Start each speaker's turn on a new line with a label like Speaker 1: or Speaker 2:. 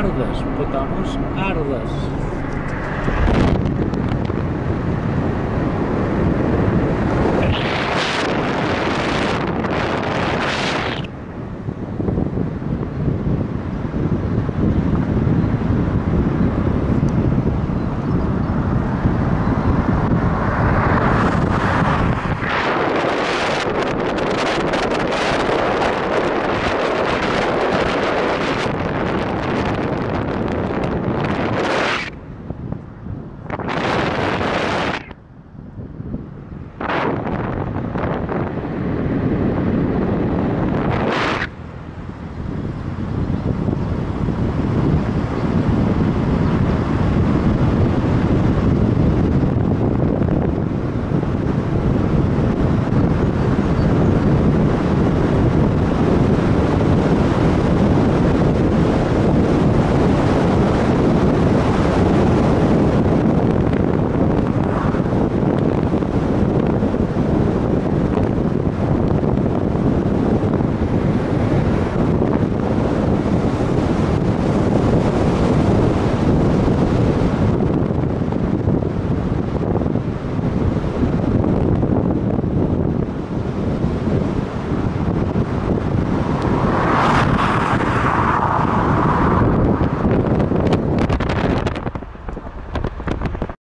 Speaker 1: Ardas, botamos Ardas.